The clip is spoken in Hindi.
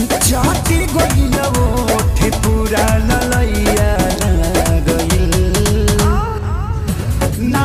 जाती गइला ओठे पुराना लैया ना